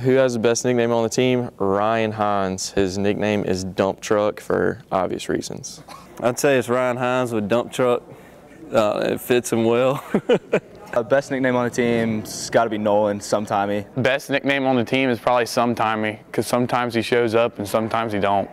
Who has the best nickname on the team? Ryan Hines. His nickname is Dump Truck for obvious reasons. I'd say it's Ryan Hines with Dump Truck. Uh, it fits him well. Uh, best nickname on the team's got to be Nolan, sometimey. Best nickname on the team is probably sometimey, because sometimes he shows up and sometimes he don't.